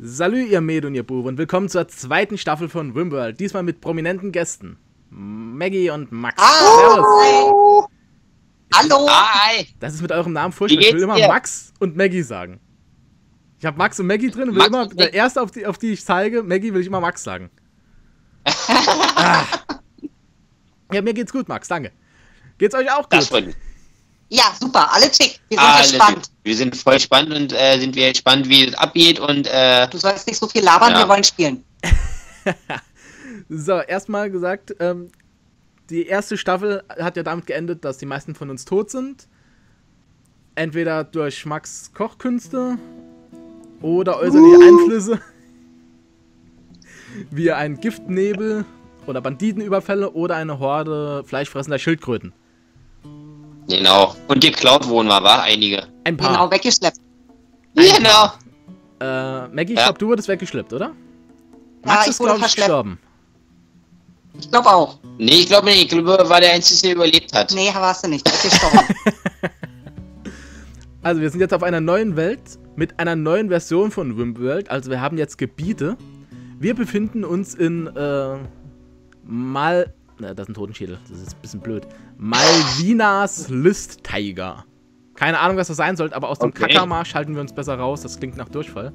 Salü, ihr Med und ihr Bub und willkommen zur zweiten Staffel von Wimworld. Diesmal mit prominenten Gästen. Maggie und Max. Servus. Hallo. Hi. Das ist mit eurem Namen furchtbar. Ich will immer dir? Max und Maggie sagen. Ich habe Max und Maggie drin und will Max immer, der erste, auf die, auf die ich zeige, Maggie, will ich immer Max sagen. ah. Ja, mir geht's gut, Max, danke. Geht's euch auch gut? Das ja, super, alle schick. Wir sind alle gespannt. Wir sind voll gespannt und äh, sind wir gespannt, wie es abgeht und äh, Du sollst nicht so viel labern, ja. wir wollen spielen. so, erstmal gesagt, ähm, die erste Staffel hat ja damit geendet, dass die meisten von uns tot sind. Entweder durch Max Kochkünste oder äußerliche uh. Einflüsse, wie ein Giftnebel oder Banditenüberfälle oder eine Horde fleischfressender Schildkröten. Genau. Und geklaut wurden wir, war einige. Ein paar. Genau, weggeschleppt. genau. Äh, Maggie, ich ja. glaube, du wurdest weggeschleppt, oder? Max ja, ist, glaube ich, gestorben. Ich glaube auch. Nee, ich glaube nicht. Ich glaube, war der Einzige, der überlebt hat. Nee, warst du nicht. Der ist gestorben. also, wir sind jetzt auf einer neuen Welt mit einer neuen Version von Wimworld. Also, wir haben jetzt Gebiete. Wir befinden uns in äh, Mal na, das ist ein Totenschädel. Das ist ein bisschen blöd. Malvinas List Tiger. Keine Ahnung, was das sein soll, aber aus dem okay. Kackermarsch halten wir uns besser raus. Das klingt nach Durchfall.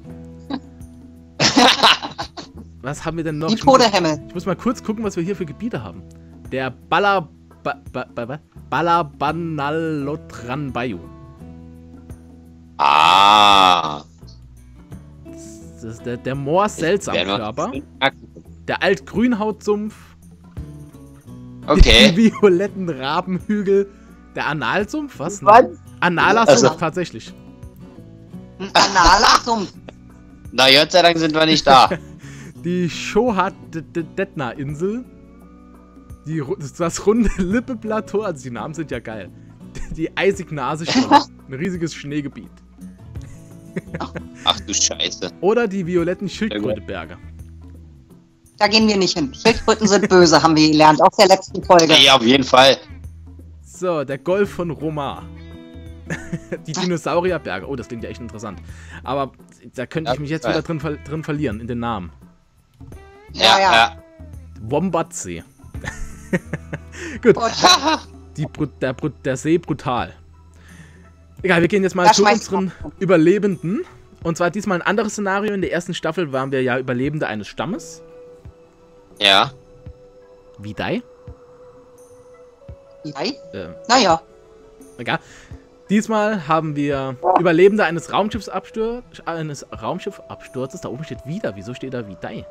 was haben wir denn noch? Die Todehemme. Ich muss mal kurz gucken, was wir hier für Gebiete haben. Der Balla... Ba, ba, ba, Balabanalotran Bayou. Ah. Das ist der, der Moor Seltsamkörper. Der Altgrünhautsumpf. Okay. Die violetten Rabenhügel. Der Analsumpf? Was? Was? Analer also. Tatsächlich. Analer Sumpf. Na, Gott sei Dank sind wir nicht da. die Shohat-Detna-Insel. Das runde Lippe-Plateau, also die Namen sind ja geil. Die Eisignase Ein riesiges Schneegebiet. Ach du Scheiße. Oder die violetten Schildkröteberge. Da gehen wir nicht hin. Schildkröten sind böse, haben wir gelernt, aus der letzten Folge. Ja, auf jeden Fall. So, der Golf von Roma. die Dinosaurierberge. Oh, das klingt ja echt interessant. Aber da könnte ich mich jetzt wieder drin, drin verlieren, in den Namen. Ja, ja. ja. Wombatsee. Gut. Die, der, der See brutal. Egal, wir gehen jetzt mal zu unseren Überlebenden. Und zwar diesmal ein anderes Szenario. In der ersten Staffel waren wir ja Überlebende eines Stammes. Ja. Wie Dai? Wie Dai? Ähm, naja. Egal. Diesmal haben wir Überlebende eines Raumschiffsabsturz, eines Raumschiffabsturzes. Da oben steht wieder. Wieso steht da wie Dai?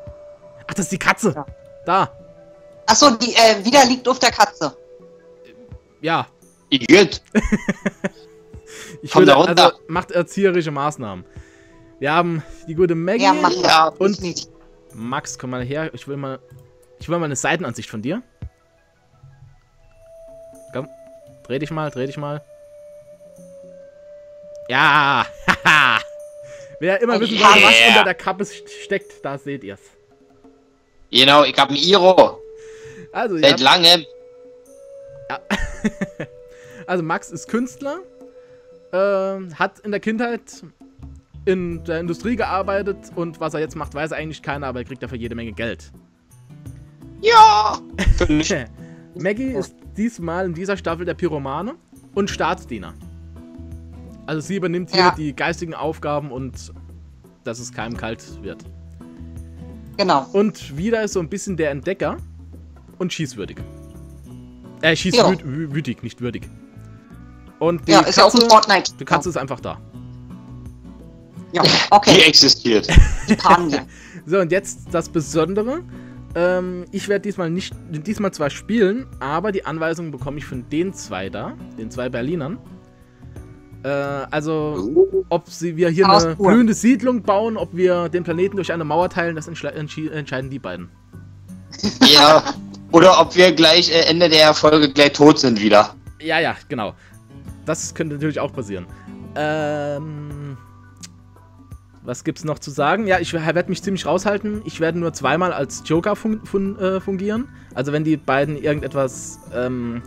Ach, das ist die Katze. Ja. Da. Achso, die äh, wieder liegt auf der Katze. Ja. Idiot. ich würde, also macht erzieherische Maßnahmen. Wir haben die gute Maggie ja, und nicht. Max, komm mal her. Ich will mal. Ich will mal eine Seitenansicht von dir. Komm. Dreh dich mal, dreh dich mal. Ja! Haha! Wer immer wissen will, yeah. was unter der Kappe steckt, da seht ihr's. Genau, ich hab ein Iro. Also, Seit ja. langem. Ja. also Max ist Künstler. Äh, hat in der Kindheit in der Industrie gearbeitet und was er jetzt macht, weiß eigentlich keiner, aber er kriegt dafür jede Menge Geld. Ja! Maggie ist diesmal in dieser Staffel der Pyromane und Staatsdiener. Also sie übernimmt hier ja. die geistigen Aufgaben und dass es keinem kalt wird. Genau. Und wieder ist so ein bisschen der Entdecker und schießwürdig. Äh, schießwütig, nicht würdig. Und die ja, ist Katze, auch ein Fortnite. Die Katze ja. ist einfach da. Ja, okay. Die existiert. Die so, und jetzt das Besondere. Ähm, ich werde diesmal nicht, diesmal zwar spielen, aber die Anweisungen bekomme ich von den zwei da, den zwei Berlinern. Äh, also, ob sie, wir hier eine blühende Siedlung bauen, ob wir den Planeten durch eine Mauer teilen, das entscheiden die beiden. Ja, oder ob wir gleich äh, Ende der Folge gleich tot sind wieder. Ja, ja, genau. Das könnte natürlich auch passieren. Ähm, was gibt's noch zu sagen? Ja, ich werde mich ziemlich raushalten. Ich werde nur zweimal als Joker fun fun äh, fungieren. Also wenn die beiden irgendetwas ähm,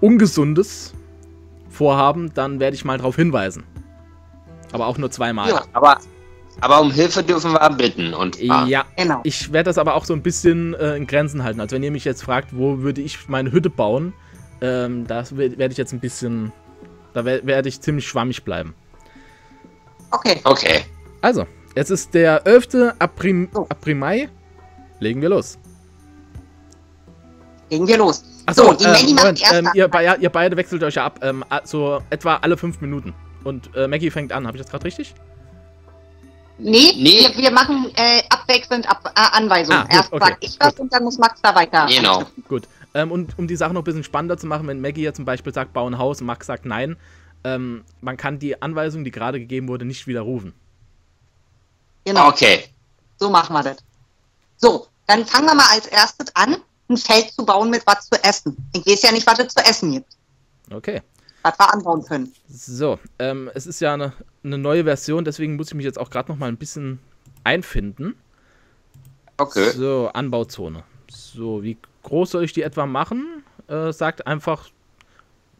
Ungesundes vorhaben, dann werde ich mal darauf hinweisen. Aber auch nur zweimal. Ja, aber Aber um Hilfe dürfen wir bitten und. Ja, Genau. ich werde das aber auch so ein bisschen äh, in Grenzen halten. Also wenn ihr mich jetzt fragt, wo würde ich meine Hütte bauen, ähm, das werde ich jetzt ein bisschen, da wer- werde ich ziemlich schwammig bleiben. Okay. Okay. Also, jetzt ist der 11. April, So. April Mai. Legen wir los. Legen wir los. Achso, So, die Maggie ähm, macht erst ähm, mal- ihr, be- ja, ihr beide wechselt euch ja ab, ähm, so etwa alle fünf Minuten. Und äh, Maggie fängt an, habe ich das gerade richtig? Nee, Nee. Wir, wir machen äh, abwechselnd ab, äh, Anweisungen. Ah, gut, Erst okay, sag ich was und dann muss Max da weiter. Genau. Gut. Ähm, und um die Sache noch ein bisschen spannender zu machen, wenn Maggie jetzt zum Beispiel sagt, bau ein Haus und Max sagt nein, ähm, man kann die Anweisung, die gerade gegeben wurde, nicht widerrufen. Genau, Okay. so machen wir das. So, dann fangen wir mal als erstes an, ein Feld zu bauen mit was zu essen. Ich weiß ja nicht, was es zu essen gibt, Okay. was wir anbauen können. So, ähm, es ist ja eine, eine neue Version, deswegen muss ich mich jetzt auch gerade noch mal ein bisschen einfinden. Okay. So, Anbauzone. So, wie groß soll ich die etwa machen? Äh, sagt einfach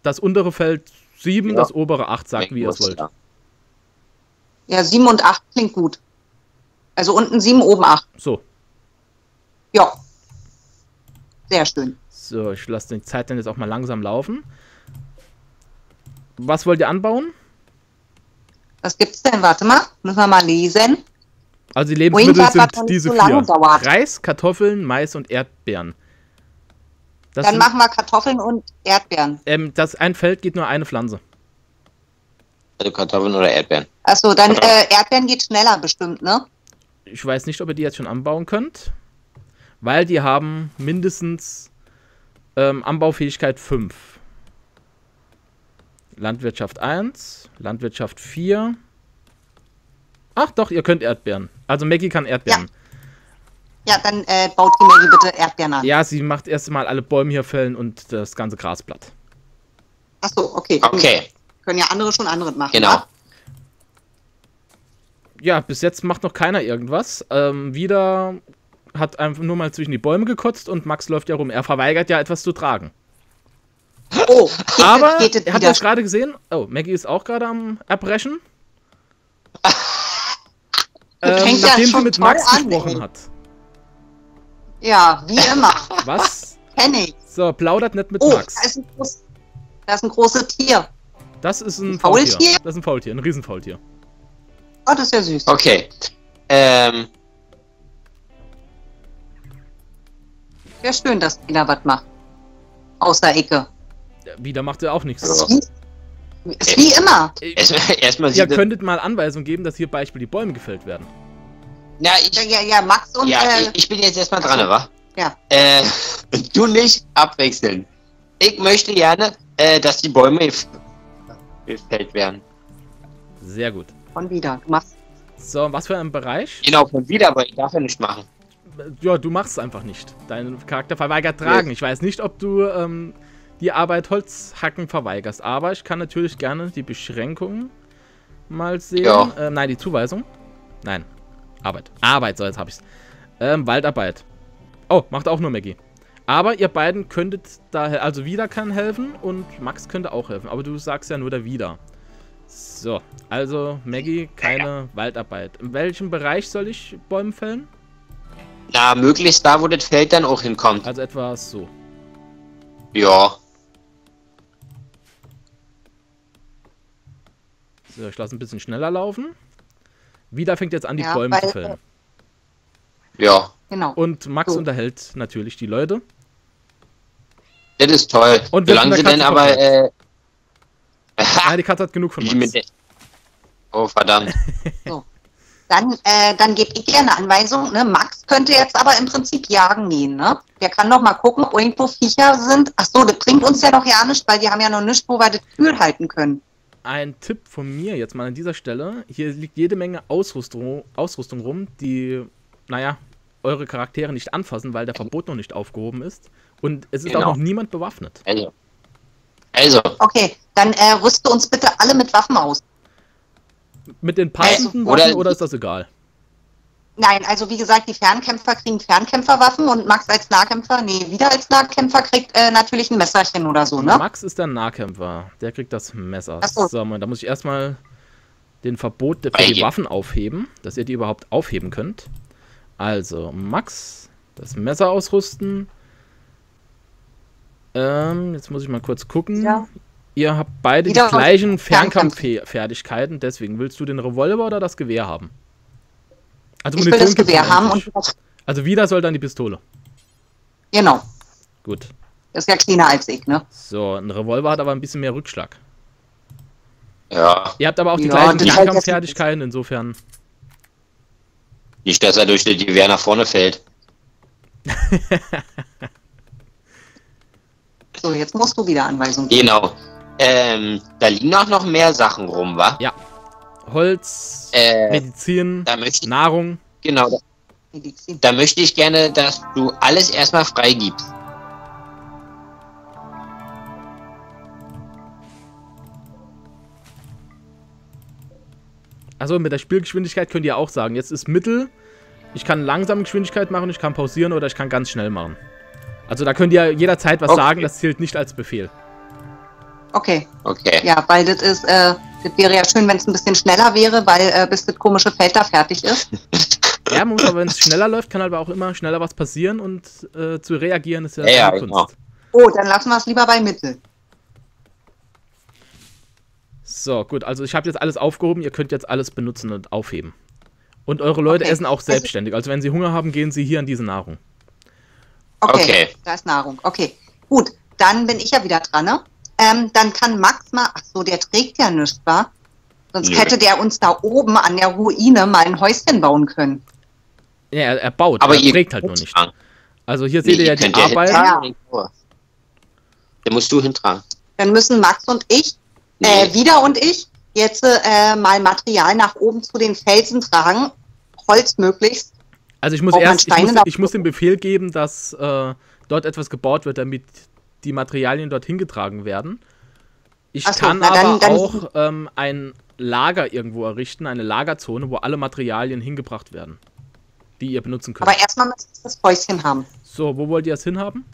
das untere Feld 7, Ja. das obere 8, sagt, wie ihr es wollt. Ja, 7 und 8 klingt gut. Also unten 7, oben 8. So, Ja. Sehr schön. so, ich lasse die Zeit dann jetzt auch mal langsam laufen. Was wollt ihr anbauen? Was gibt's denn? Warte mal, müssen wir mal lesen. Also die Lebensmittel was sind diese vier. dauert. Reis, Kartoffeln, Mais und Erdbeeren. Das, Dann sind, machen wir Kartoffeln und Erdbeeren. ähm, das ein Feld geht nur eine Pflanze. Also Kartoffeln oder Erdbeeren. Achso, dann äh, Erdbeeren geht schneller bestimmt, ne? Ich weiß nicht, ob ihr die jetzt schon anbauen könnt, weil die haben mindestens ähm, Anbaufähigkeit 5. Landwirtschaft 1, Landwirtschaft 4. Ach doch, ihr könnt Erdbeeren. Also Maggie kann Erdbeeren. Ja, dann äh, baut die Maggie bitte Erdbeeren an. Ja, sie macht erst mal alle Bäume hier fällen und das ganze Grasblatt. Achso, okay. Okay, Können ja andere schon anderes machen. genau. wa? Ja, bis jetzt macht noch keiner irgendwas. Ähm, wieder hat einfach nur mal zwischen die Bäume gekotzt und Max läuft ja rum. Er verweigert ja etwas zu tragen. Oh, geht Aber, habt wieder. das gerade gesehen? Oh, Maggie ist auch gerade am Erbrechen. ähm, fängt ja nachdem sie mit Max an, gesprochen ey. hat. Ja, wie immer. Was? Kenn ich. So, plaudert nicht mit Oh, Max. da ist, ein groß, da ist ein großes Tier. Das ist ein ein Faultier. Faultier? Das ist ein Faultier, ein Riesenfaultier. Oh, das ist ja süß. Okay. Ähm, Wäre schön, dass wieder was macht. Aus der Ecke. Wieder macht er auch nichts. Ja. Ist wie, ist wie immer. erstmal erstmal Ihr könntet mal Anweisungen geben, dass hier Beispiel die Bäume gefällt werden. Ja, Ja, ich, ja, ja Max und ja, äh, ich, ich bin jetzt erstmal dran, wa? Ja. Äh, du nicht abwechseln. Ich möchte gerne, äh, dass die Bäume gef- gefällt werden. Sehr gut. Von wieder. Du machst So, was für ein Bereich? Genau, von wieder, aber ich darf ja nicht machen. Ja, du machst es einfach nicht. Dein Charakter verweigert tragen. Ich weiß nicht, ob du ähm, die Arbeit Holzhacken verweigerst, aber ich kann natürlich gerne die Beschränkungen mal sehen. Ja. Äh, nein, die Zuweisung. Nein. Arbeit. Arbeit, so jetzt habe ich's. Ähm, Waldarbeit. Oh, macht auch nur Maggie. Aber ihr beiden könntet da, also Wieder kann helfen und Max könnte auch helfen. Aber du sagst ja nur der Wieder. So, also Maggie, keine Waldarbeit. In welchem Bereich soll ich Bäume fällen? Na, möglichst da, wo das Feld dann auch hinkommt. Also etwa so. Ja. So, ich lasse ein bisschen schneller laufen. Wieder fängt jetzt an, die Ja, Bäume weil, zu fällen. Ja. genau. Und Max so. unterhält natürlich die Leute. Das ist toll. Und wir Solange sind sie denn aber, äh, Ah, die Katze hat genug von Max. der- Oh, verdammt. Dann, äh, dann gebe ich gerne Anweisung. Ne? Max könnte jetzt aber im Prinzip jagen gehen. Ne? Der kann doch mal gucken, ob irgendwo Viecher sind. Ach so, das bringt uns ja noch ja nichts, weil die haben ja noch nichts, wo wir das Kühl halten können. Ein Tipp von mir jetzt mal an dieser Stelle. Hier liegt jede Menge Ausrüstung, Ausrüstung rum, die, naja, eure Charaktere nicht anfassen, weil der Verbot noch nicht aufgehoben ist. Und es ist auch Genau. noch niemand bewaffnet. Also. Also, Okay, dann äh, rüste uns bitte alle mit Waffen aus. Mit den passenden oder- Waffen oder ist das egal? Nein, also wie gesagt, die Fernkämpfer kriegen Fernkämpferwaffen und Max als Nahkämpfer, nee, wieder als Nahkämpfer kriegt äh, natürlich ein Messerchen oder so, ne? Max ist der Nahkämpfer. Der kriegt das Messer. Ach so. So, da muss ich erstmal den Verbot für die. Waffen aufheben, dass ihr die überhaupt aufheben könnt. Also, Max, das Messer ausrüsten. Ähm, jetzt muss ich mal kurz gucken. Ja. Ihr habt beide Wieder die gleichen Fernkampf. Fernkampffertigkeiten, deswegen willst du den Revolver oder das Gewehr haben? Also Ich will das Gewehr haben und Also wieder soll dann die Pistole. genau. Gut. Das ist ja kleiner als ich, ne? So, ein Revolver hat aber ein bisschen mehr Rückschlag. Ja, Ihr habt aber auch die Ja, gleichen halt Fernkampffertigkeiten, insofern. nicht, dass er durch die Gewehr nach vorne fällt. So, jetzt musst du wieder Anweisungen geben. Genau. Ähm, da liegen auch noch mehr Sachen rum, wa? Holz, Äh, Medizin, da möchte ich, Nahrung. genau, da, Medizin. da möchte ich gerne, dass du alles erstmal freigibst. Also mit der Spielgeschwindigkeit könnt ihr auch sagen, jetzt ist Mittel, ich kann langsame Geschwindigkeit machen, ich kann pausieren oder ich kann ganz schnell machen. Also da könnt ihr jederzeit was Okay. sagen, das zählt nicht als Befehl. Okay, Okay. ja, weil das ist, äh, das wäre ja schön, wenn es ein bisschen schneller wäre, weil äh, bis das komische Feld da fertig ist. Ja, man muss aber, wenn es schneller läuft, kann aber auch immer schneller was passieren und äh, zu reagieren ist ja, Ja, ja, eine genau. Oh, dann lassen wir es lieber bei Mittel. So, gut, also ich habe jetzt alles aufgehoben, ihr könnt jetzt alles benutzen und aufheben. Und eure Leute Okay. essen auch selbstständig. Also wenn sie Hunger haben, gehen sie hier an diese Nahrung. Okay, Okay. da ist Nahrung. Okay, gut, dann bin ich ja wieder dran, ne? Ähm, dann kann Max mal, ach so, der trägt ja nichts, wa? Sonst Nö. hätte der uns da oben an der Ruine mal ein Häuschen bauen können. Ja, er, er baut, Aber er ihr trägt halt nur nicht. hintragen. Also hier Nee, seht ihr ja die ja Arbeit. hintragen. Den musst du hintragen. Dann müssen Max und ich, äh, Nee. wieder und ich, jetzt äh, mal Material nach oben zu den Felsen tragen. Holz möglichst. Also ich muss man erst, ich muss, ich muss den Befehl geben, dass äh, dort etwas gebaut wird, damit die Materialien dorthin getragen werden. Ich so, kann na dann- aber dann- auch ähm, ein Lager irgendwo errichten, eine Lagerzone, wo alle Materialien hingebracht werden, die ihr benutzen könnt. Aber erstmal müssen wir das Häuschen haben. So, wo wollt ihr es hinhaben?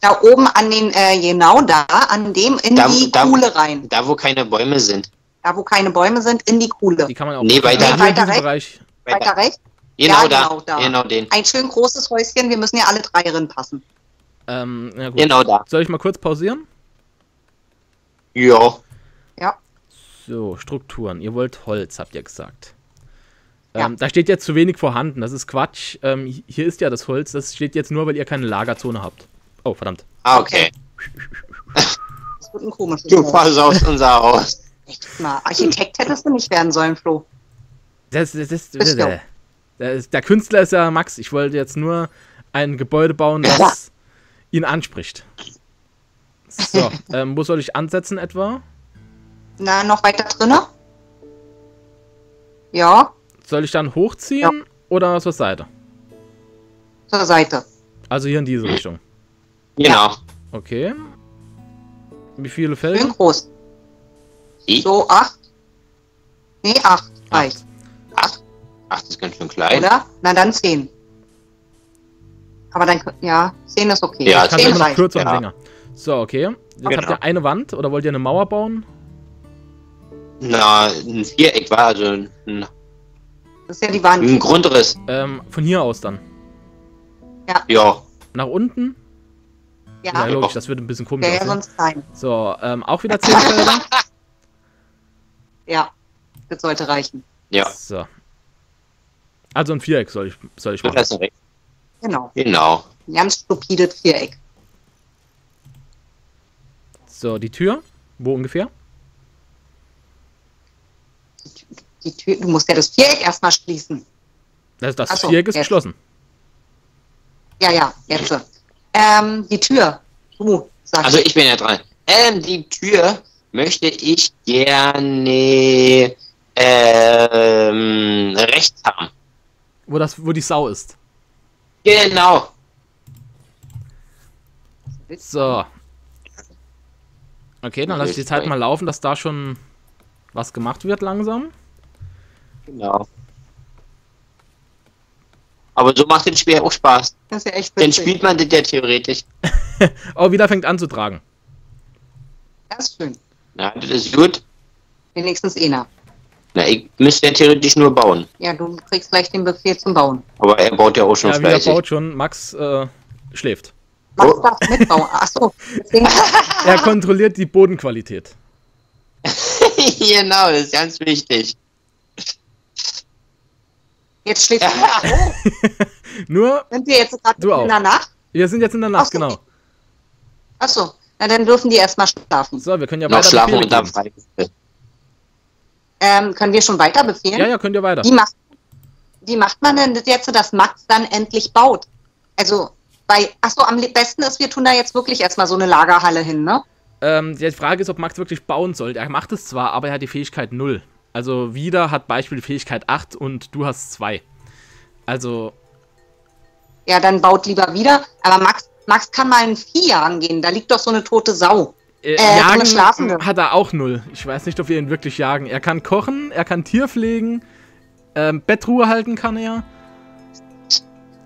Da oben an den, äh, genau da, an dem, in Da- die da- Kuhle rein. Da, wo keine Bäume sind. Da, wo keine Bäume sind, in die Kuhle. Die kann man auch Nee, weiter- weiter rechts. Bereich. Weiter rechts? Genau, Ja, da. genau da. Genau den. Ein schön großes Häuschen, wir müssen ja alle drei drin passen. Ähm, na gut. Genau da. Soll ich mal kurz pausieren? Ja. Ja, So, Strukturen. Ihr wollt Holz, habt ihr gesagt. Ja. Ähm, da steht jetzt zu wenig vorhanden. Das ist Quatsch. Ähm, hi- hier ist ja das Holz. Das steht jetzt nur, weil ihr keine Lagerzone habt. Oh, verdammt. Ah, okay. das wird ein komisches Du versaust unser Haus. Echt mal. Architekt hättest du nicht werden sollen, Flo. Das, das, das, Ist so. der, der, ist- der Künstler ist ja Max. Ich wollte jetzt nur ein Gebäude bauen, das ihn anspricht. So, ähm, wo soll ich ansetzen etwa? Na, noch weiter drinne? Ja, Soll ich dann hochziehen oder zur Seite? zur Seite. Also hier in diese Richtung. Genau. Okay. Wie viele Schön Felder? groß. Die? So, acht. Nee, acht. Reicht. Acht. Ach, das ist ganz schön klein. Oder? Na, dann zehn. Aber dann, ja, zehn ist okay. Ja, Ich kann zehn immer noch kürzer und ja. länger. So, okay. Jetzt Genau. habt ihr eine Wand oder wollt ihr eine Mauer bauen? Na, ein Viereck war also ein, Das ist ja die Wand. ein Grundriss. Ähm, von hier aus dann. Ja. Nach unten? Ja, Ja, logisch, das wird ein bisschen komisch ja aussehen. sonst klein. So, ähm, auch wieder 10 Felder. Ja, das sollte reichen. Ja. So. Also ein Viereck soll ich, soll ich machen. Genau. Genau. Ein ganz stupides Viereck. So, die Tür. Wo ungefähr? Die Tür, du musst ja das Viereck erstmal schließen. Das, das so, Viereck ist jetzt. geschlossen. Ja, ja, jetzt. Ähm, die Tür. Du, sag Also ich bin ja dran. Ähm, die Tür möchte ich gerne ähm, rechts haben. Wo, das, wo die Sau ist. Genau. So. Okay, dann lasse ich die Zeit mal laufen, dass da schon was gemacht wird langsam. Genau. Aber so macht das Spiel auch Spaß. Das ist ja echt Dann witzig. spielt man das ja theoretisch. Oh, wieder fängt an zu tragen. Das ist schön. Ja, das ist gut. Wenigstens einer. Na, ich müsste ja theoretisch nur bauen. Ja, du kriegst gleich den Befehl zum Bauen. Aber er baut ja auch schon Ja, fleißig. baut schon. Max äh, schläft. Max Oh. darf mitbauen. Achso. Er kontrolliert die Bodenqualität. genau, das ist ganz wichtig. Jetzt schläft ihr. Nur, Sind wir jetzt gerade Du auch. in der Nacht? wir sind jetzt in der Nacht, Ach so. genau. Achso, na dann dürfen die erstmal schlafen. So, wir können ja Noch weiter schlafen und dann frei. Ähm, können wir schon weiter befehlen? Ja, ja, könnt ihr weiter. Wie, macht, wie macht man denn das jetzt, dass Max dann endlich baut? Also, bei, achso, am besten ist, wir tun da jetzt wirklich erstmal so eine Lagerhalle hin, ne? Ähm, die Frage ist, ob Max wirklich bauen soll. Er macht es zwar, aber er hat die Fähigkeit 0. Also, wieder hat Beispiel die Fähigkeit 8 und du hast 2. Also, Ja, dann baut lieber wieder. Aber Max, Max kann mal ein Vieh jagen gehen. Da liegt doch so eine tote Sau. Äh, Äh, jagen Schlafende. hat er auch 0. Ich weiß nicht, ob wir ihn wirklich jagen. Er kann kochen, er kann Tier pflegen, ähm, Bettruhe halten kann er.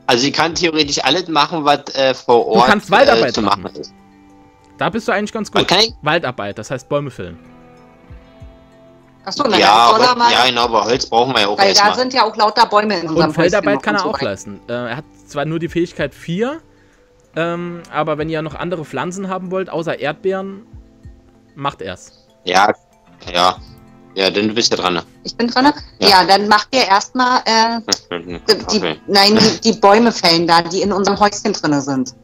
Also sie kann theoretisch alles machen, was äh, vor Ort kannst Waldarbeit äh, zu machen. ist. Da bist du eigentlich ganz gut. ich? Waldarbeit, das heißt Bäume fällen. Achso, na Ja, er aber, mal. ja, genau, aber Holz brauchen wir ja auch weil da sind ja auch lauter Bäume in unserem Und Feldarbeit kann er auch leisten. Äh, er hat zwar nur die Fähigkeit 4, ähm, aber wenn ihr noch andere Pflanzen haben wollt, außer Erdbeeren, macht er's. Ja, ja. Ja, dann bist du dran. Ich bin dran. Ja. Ja. dann macht ihr erstmal äh, die, nein, die, die Bäume fällen da, die in unserem Häuschen drin sind.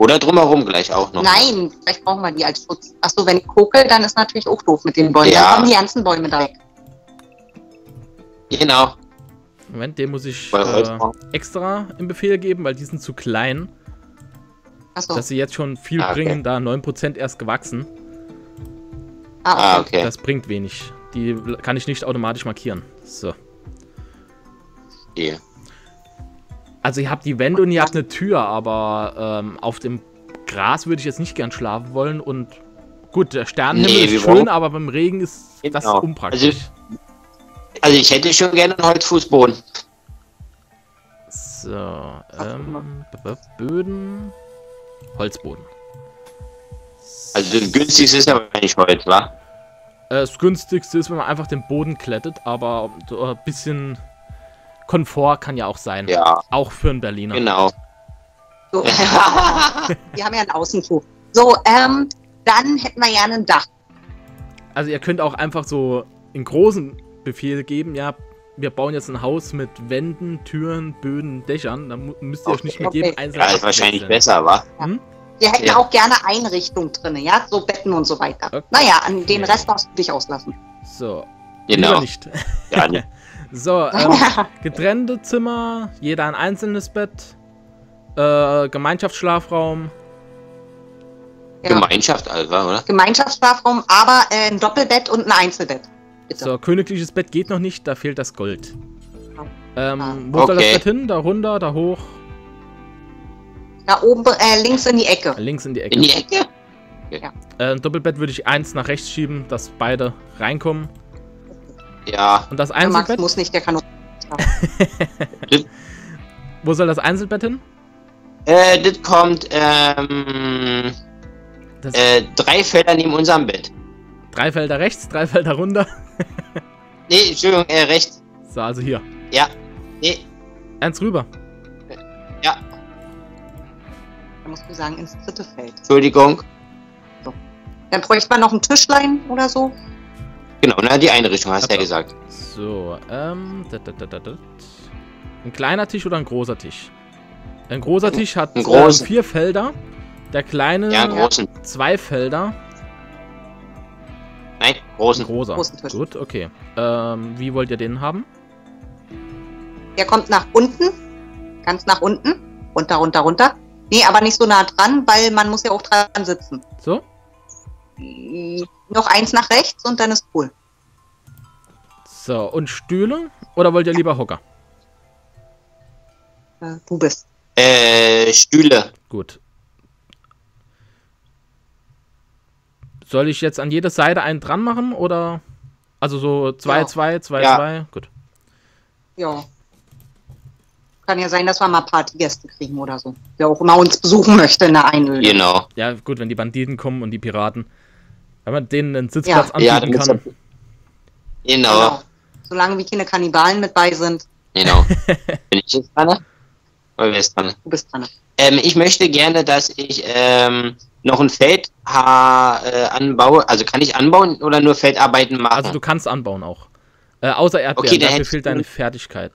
Oder drumherum gleich auch noch. Nein, vielleicht brauchen wir die als Schutz. Achso, wenn ich kokel, dann ist natürlich auch doof mit den Bäumen. Ja. Dann kommen die ganzen Bäume da weg. Genau. Moment, den muss ich äh, extra im Befehl geben, weil die sind zu klein, Achso. dass sie jetzt schon viel Ah, okay. bringen, da 9% erst gewachsen. Ah, Ah, okay. Das bringt wenig. Die kann ich nicht automatisch markieren. So. okay. Also ihr habt die Wände und ihr habt eine Tür, aber ähm, auf dem Gras würde ich jetzt nicht gern schlafen wollen und gut, der Sternenhimmel Nee, ist schön, brauchen- aber beim Regen ist das Genau. unpraktisch. Also ich hätte schon gerne einen Holzfußboden. so, ähm, Böden, Holzboden. Also das günstigste ist aber nicht Holz, wa? Äh, Das günstigste ist, wenn man einfach den Boden klettet, aber so ein bisschen Komfort kann ja auch sein. Ja, Auch für einen Berliner. genau. So. wir haben ja ein Außentuch. So, ähm, dann hätten wir gerne ein Dach. Also ihr könnt auch einfach so in großen Befehl geben, ja, wir bauen jetzt ein Haus mit Wänden, Türen, Böden, Dächern. Dann müsst ihr euch nicht mit Okay. jedem einzelnen Ja, ist wahrscheinlich besser, wa? Wir hätten Ja. auch gerne Einrichtung drin, ja, so Betten und so weiter. Okay. Naja, an den Ja. Rest darfst du dich auslassen. So, lieber Genau. nicht. Ja, ne. So, ähm, getrennte Zimmer, jeder ein einzelnes Bett, äh, Gemeinschaftsschlafraum. Ja. Gemeinschaft, Alva, oder? Gemeinschaftsschlafraum, aber äh, ein Doppelbett und ein Einzelbett. Bitte. So, königliches Bett geht noch nicht, da fehlt das Gold. Ähm, Ah. wo soll das Okay. Bett hin? Da runter, da hoch, Da oben äh, links in die Ecke. links in die Ecke. In die Ecke? Äh, ein Doppelbett würde ich eins nach rechts schieben, dass beide reinkommen. Ja. Und das Der Max Einzelbett? muss nicht, der kann nur. Wo soll das Einzelbett hin? Äh, das kommt, ähm, Das äh, drei Felder neben unserem Bett. Drei Felder rechts, drei Felder runter. Nee, Entschuldigung, äh, rechts. So, also hier. Ja. Nee, Eins rüber. Da musst du sagen, ins dritte Feld. Entschuldigung. Dann bräuchte man noch ein Tischlein oder so. Genau, na, die Einrichtung hast du ja gesagt. So, ähm. Dat, dat, dat. Ein kleiner Tisch oder ein großer Tisch? Ein großer Tisch hat Ein äh, großer. vier Felder. Der kleine Ja, zwei Felder. Nein, Ein großen. großer. Großen Tisch. Gut, okay. Ähm, wie wollt ihr den haben? Der kommt nach unten. Ganz nach unten. Runter, runter, runter. Nee, aber nicht so nah dran, weil man muss ja auch dran sitzen. So? Noch eins nach rechts und dann ist cool. So, und Stühle? Oder wollt ihr lieber Hocker? Äh, Du bist. Äh, Stühle. Gut. Soll ich jetzt an jede Seite einen dran machen oder? Also so 2, Ja. 2, 2, Ja. 2. Gut. Ja. Kann ja sein, dass wir mal Partygäste kriegen oder so. Wer auch immer uns besuchen möchte in der Einöde. Genau. Ja, gut, wenn die Banditen kommen und die Piraten. Wenn man denen einen Sitzplatz Ja, anbieten damit kann. Genau, Genau. Solange wie keine Kannibalen mit bei sind, genau. Bin ich jetzt dran? Oder wer ist dran? du bist dran. Ähm, ich möchte gerne, dass ich ähm, noch ein Feldhaar äh, anbaue. Also kann ich anbauen oder nur Feldarbeiten machen? Also du kannst anbauen auch. Äh, außer Erdbeeren, Okay, da dafür fehlt deine Fertigkeit.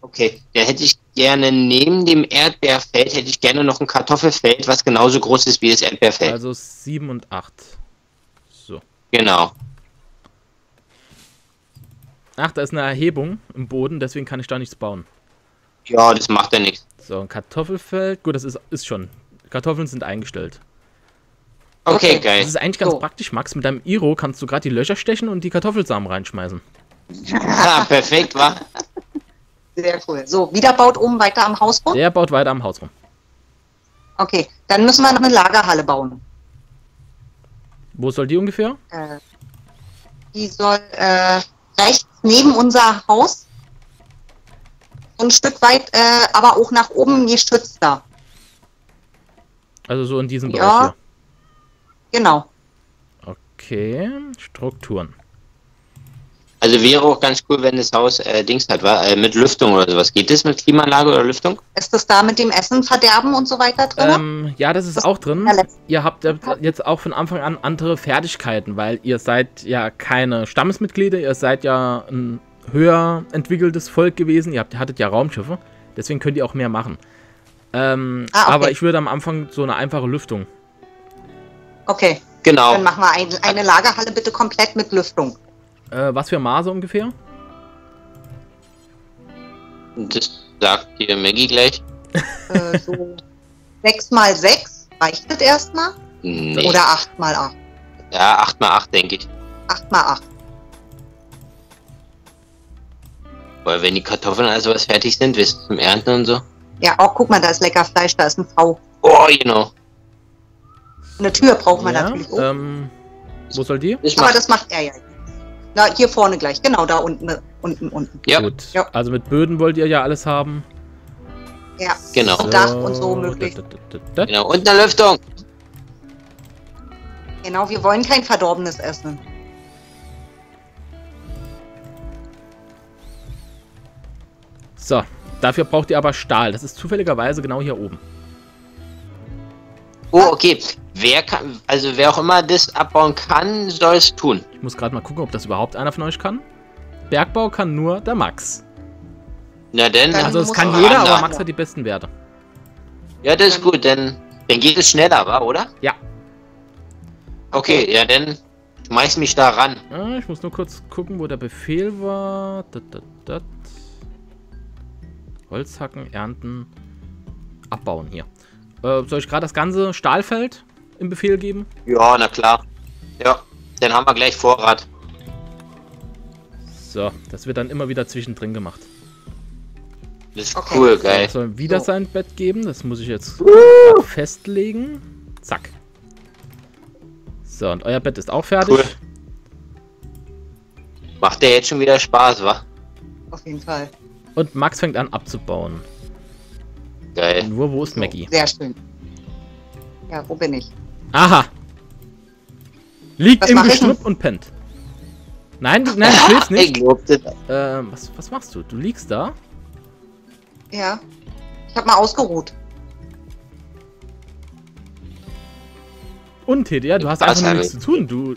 okay, da hätte ich gerne neben dem Erdbeerfeld hätte ich gerne noch ein Kartoffelfeld, was genauso groß ist wie das Erdbeerfeld. Also 7 und 8. So. Genau. Ach, da ist eine Erhebung im Boden, deswegen kann ich da nichts bauen. Ja, das macht ja nichts. So, ein Kartoffelfeld. Gut, das ist, ist schon. Kartoffeln sind eingestellt. Okay, Okay. geil. Das ist eigentlich ganz So. praktisch, Max. Mit deinem Iro kannst du gerade die Löcher stechen und die Kartoffelsamen reinschmeißen. Ah, perfekt, wa? Sehr cool. So, wieder baut oben weiter am Haus rum. Der baut weiter am Haus rum. Okay, dann müssen wir noch eine Lagerhalle bauen. Wo soll die ungefähr? Äh, die soll äh, rechts neben unser Haus so ein Stück weit, äh, aber auch nach oben geschützter. Also so in diesem Ja. Bereich Genau. hier. Okay, Strukturen. Also wäre auch ganz cool, wenn das Haus äh, Dings hat, war äh, mit Lüftung oder sowas. Geht das mit Klimaanlage oder Lüftung? Ist das da mit dem Essen verderben und so weiter drin? Ähm, ja, das ist Das- auch drin. Ihr habt ja jetzt auch von Anfang an andere Fertigkeiten, weil ihr seid ja keine Stammesmitglieder, ihr seid ja ein höher entwickeltes Volk gewesen, ihr habt, hattet ja Raumschiffe, deswegen könnt ihr auch mehr machen. Ähm, Ah, okay. Aber ich würde am Anfang so eine einfache Lüftung. okay, Genau. dann machen wir ein, eine Lagerhalle bitte komplett mit Lüftung. Äh, was für Maße ungefähr? Das sagt dir Maggie gleich. Äh, so 6 mal 6 reicht das erstmal? Nee. Oder 8 mal 8? Ja, 8 mal 8 denke ich. 8 mal 8. Weil wenn die Kartoffeln also was fertig sind, bis zum Ernten und so. Ja, auch guck mal, da ist lecker Fleisch, da ist eine Frau. Oh, genau. Eine Tür braucht man ja, natürlich auch. ähm, wo soll die? Das Aber macht, das macht er ja. Na, hier vorne gleich, genau, da unten, ne, unten, unten. ja, Gut. Ja. Also mit Böden wollt ihr ja alles haben. Ja, genau. Und Dach und so möglich. dat, dat, dat. Genau. Und eine Lüftung. genau, wir wollen kein verdorbenes Essen. So, dafür braucht ihr aber Stahl. Das ist zufälligerweise genau hier oben. Oh, okay. Wer kann, also wer auch immer das abbauen kann, soll es tun. Ich muss gerade mal gucken, ob das überhaupt einer von euch kann. Bergbau kann nur der Max. Na denn. Also es kann jeder, aber. Max hat die besten Werte. Ja, das ist gut, denn dann geht es schneller, wa, oder? Ja. Okay, ja, dann schmeiß mich da ran. Ah, ich muss nur kurz gucken, wo der Befehl war. Dat, dat, dat. Holzhacken, ernten, abbauen hier. Äh, soll ich gerade das ganze Stahlfeld im Befehl geben? Ja, na klar. Ja, dann haben wir gleich Vorrat. So, das wird dann immer wieder zwischendrin gemacht. Das ist Okay. cool, So, geil. es soll wieder So. sein Bett geben. Das muss ich jetzt grad festlegen. Zack. So, und euer Bett ist auch fertig. Cool. Macht der jetzt schon wieder Spaß, wa? Auf jeden Fall. Und Max fängt an abzubauen. Geil. Nur wo ist Maggie? Sehr schön. Ja, wo bin ich? Aha. Liegt Was im Gestrüpp und pennt. Nein, du- nein, du Ich nicht. Ähm, was, was machst du? Du liegst da. Ja. Ich habe mal ausgeruht. Untätig, ja, du hast einfach hab nichts ich? zu tun. Du,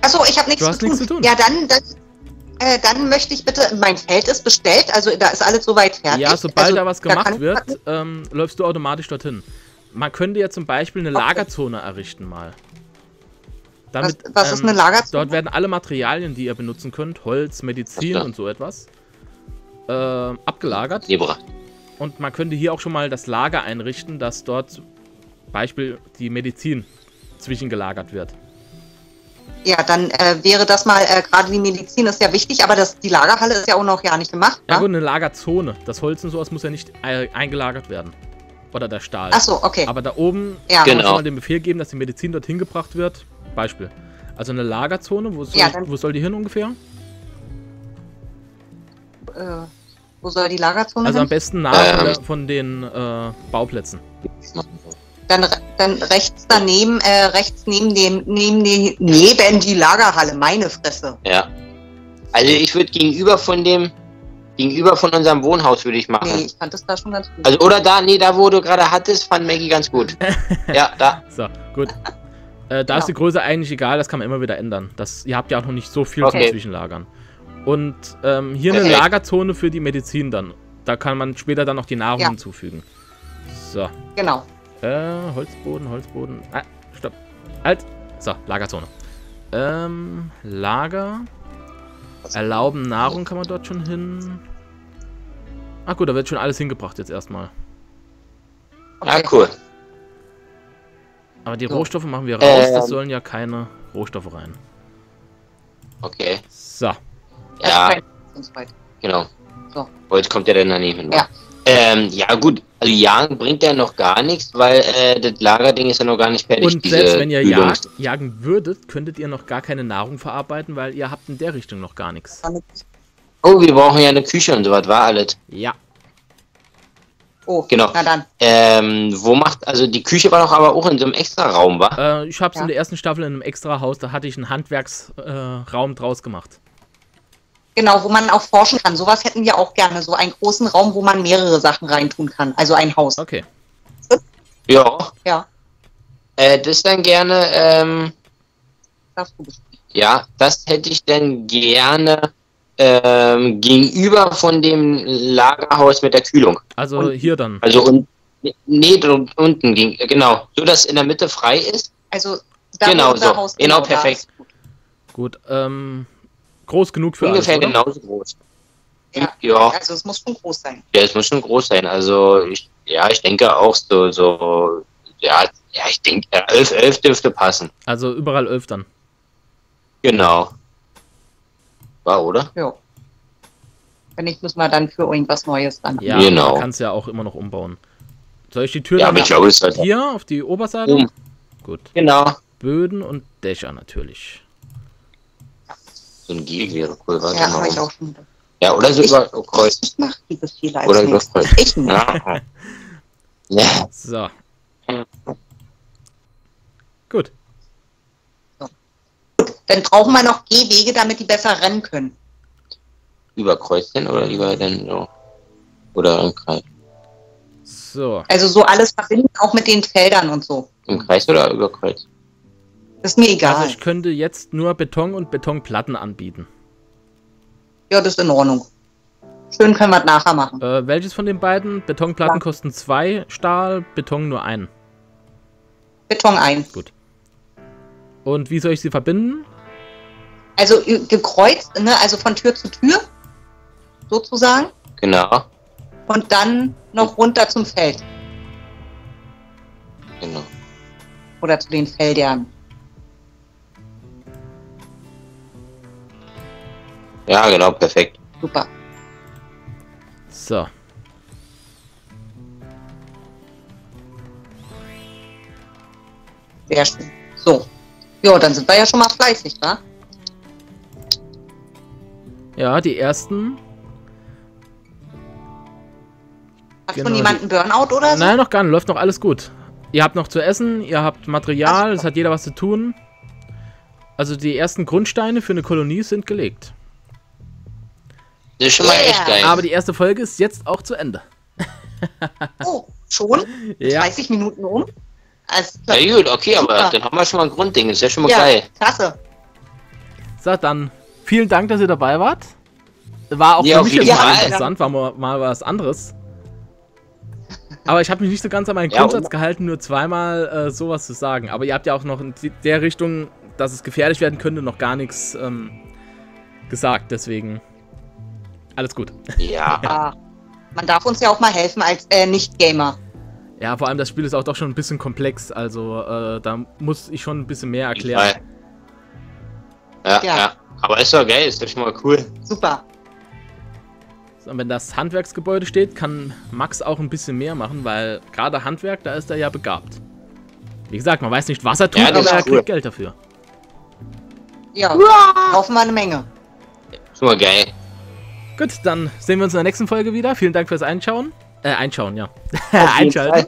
Achso, ich habe nichts, Du hast zu nichts tun. zu tun. Ja, dann, dann, äh, dann möchte ich bitte, mein Feld ist bestellt, also da ist alles soweit fertig. ja, sobald also, da was da gemacht kann- wird, ähm, läufst du automatisch dorthin. Man könnte ja zum Beispiel eine Okay. Lagerzone errichten mal. Was, Damit, was ist ähm, eine Lagerzone? Dort werden alle Materialien, die ihr benutzen könnt, Holz, Medizin und so etwas, ähm, abgelagert. Zebra. Und man könnte hier auch schon mal das Lager einrichten, dass dort Beispiel die Medizin zwischengelagert wird. Ja, dann äh, wäre das mal, äh, gerade die Medizin ist ja wichtig, aber das, die Lagerhalle ist ja auch noch ja nicht gemacht. Ja wa? gut, eine Lagerzone. Das Holz und sowas muss ja nicht äh, eingelagert werden. Oder der Stahl. Ach so, okay. Aber da oben ja, kann man Genau. schon mal den Befehl geben, dass die Medizin dorthin gebracht wird. Beispiel. Also eine Lagerzone, wo soll, Ja, dann- wo soll die hin ungefähr? äh, wo soll die Lagerzone Also am hin? besten nah von, Ähm. der, von den äh, Bauplätzen. Dann, re- dann rechts daneben, äh, rechts neben dem, neben, die, neben die Lagerhalle, meine Fresse. Ja. Also ich würde gegenüber von dem, gegenüber von unserem Wohnhaus würde ich machen. Nee, ich fand das da schon ganz gut. Also oder da, nee, da wo du gerade hattest, fand Maggie ganz gut. ja, da. So, gut. Äh, da Genau. ist die Größe eigentlich egal, das kann man immer wieder ändern. Das, ihr habt ja auch noch nicht so viel Okay. zum Zwischenlagern. Und ähm, hier eine. Lagerzone für die Medizin dann. Da kann man später dann noch die Nahrung Ja. hinzufügen. So. Genau. Äh, Holzboden, Holzboden. Ah, stopp. Halt. So, Lagerzone. Ähm, Lager. Erlauben Nahrung kann man dort schon hin. Ah gut, da wird schon alles hingebracht jetzt erstmal. Ja, cool. Aber die So. Rohstoffe machen wir raus, das Ähm. sollen ja keine Rohstoffe rein. Okay. So. Ja, genau. So. Heute kommt ja dann daneben. Ja. Ähm, ja gut, also jagen bringt ja noch gar nichts, weil äh, das Lagerding ist ja noch gar nicht fertig. Und selbst wenn ihr Kühlungs- jag jagen würdet, könntet ihr noch gar keine Nahrung verarbeiten, weil ihr habt in der Richtung noch gar nichts. Oh, wir brauchen ja eine Küche und so was, war alles. Ja. Oh, Genau. Na dann. Ähm, wo macht, also die Küche war doch aber auch in so einem extra Raum, war? Äh, ich hab's Ja. in der ersten Staffel in einem extra Haus, da hatte ich einen Handwerksraum äh, draus gemacht. Genau, wo man auch forschen kann. Sowas hätten wir auch gerne. So einen großen Raum, wo man mehrere Sachen reintun kann. Also ein Haus. Okay. Ja. Ja, Äh, das dann gerne, ähm, darfst du bestimmt. ja, das hätte ich dann gerne ähm, gegenüber von dem Lagerhaus mit der Kühlung. Also Und- hier dann. Also und nee, dort unten ging, genau. So dass in der Mitte frei ist. Also da Genau unser so. Haus Genau, da perfekt. Gut. Ähm, groß genug für ungefähr alles, genauso groß. Ja. Ja, Also es muss schon groß sein. ja, es muss schon groß sein. Also ich, ja, ich denke auch so, so, ja, ja, ich denke, ja, 11, 11 dürfte passen. Also überall elf dann. Genau. War, oder? Ja. Wenn nicht, müssen wir dann für irgendwas Neues dann. Ja, Genau. man kann es ja auch immer noch umbauen. Soll ich die Tür Ja, dann ich glaube, halt hier auf die Oberseite? oben. Gut. Genau. Böden und Dächer natürlich. So ein Giel wäre cool, warte Ja, mal. habe ich auch schon. Ja, oder so Ich- über oh, Kreuz. Ich mache dieses Fehler als Oder über. Kreuz. Ich nicht. Ja. ja. So. Gut. Dann brauchen wir noch Gehwege, damit die besser rennen können. Über Kreuzchen oder über den so. Oder im Kreis. So. Also so alles verbinden, auch mit den Feldern und so. Im Kreis oder über Kreuz? Das ist mir egal. Also ich könnte jetzt nur Beton und Betonplatten anbieten. ja, das ist in Ordnung. Schön können wir es nachher machen. Äh, welches von den beiden? Betonplatten Ja. kosten zwei Stahl, Beton nur ein. Beton ein. Und wie soll ich sie verbinden? Also äh, gekreuzt, ne? also von Tür zu Tür, sozusagen. Genau. Und dann noch runter zum Feld. Genau. Oder zu den Feldern. Ja, genau, perfekt. Super. So. Sehr schön. So. Ja, dann sind wir ja schon mal fleißig, wa? Ja, die ersten. Hat Genau, schon jemand einen Burnout oder so? Nein, noch gar nicht. Läuft noch alles gut. Ihr habt noch zu essen, ihr habt Material, es hat jeder was zu tun. Also die ersten Grundsteine für eine Kolonie sind gelegt. Das ist schon mal Yeah. echt geil. Aber die erste Folge ist jetzt auch zu Ende. Oh, schon? Ja. 30 Minuten um? Alles ja, gut, okay, aber Super. dann haben wir schon mal ein Grundding. Ist ja schon mal Ja, geil. klasse. So, dann vielen Dank, dass ihr dabei wart. War auch Ja, für mich jetzt mal interessant, war mal, mal was anderes. Aber ich habe mich nicht so ganz an meinen Ja, Grundsatz und- gehalten, nur zweimal äh, sowas zu sagen. Aber ihr habt ja auch noch in der Richtung, dass es gefährlich werden könnte, noch gar nichts ähm, gesagt. Deswegen alles gut. Ja. Man darf uns ja auch mal helfen als äh, Nicht-Gamer. Ja, vor allem das Spiel ist auch doch schon ein bisschen komplex. Also äh, da muss ich schon ein bisschen mehr erklären. Ja, Ja. ja, Aber ist doch geil, ist doch schon mal cool. Super. Und wenn das Handwerksgebäude steht, kann Max auch ein bisschen mehr machen, weil gerade Handwerk, da ist er ja begabt. Wie gesagt, man weiß nicht, was er tut, Ja, aber er cool. kriegt Geld dafür. Ja, kaufen wir eine Menge. Schon mal geil. Gut, dann sehen wir uns in der nächsten Folge wieder. Vielen Dank fürs Einschauen. Äh, einschauen, ja. Einschalten. Fall.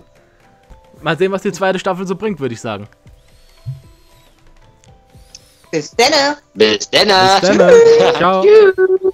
Mal sehen, was die zweite Staffel so bringt, würde ich sagen. Bis denne. Bis dann. Bis dann. Ciao. Tschüss.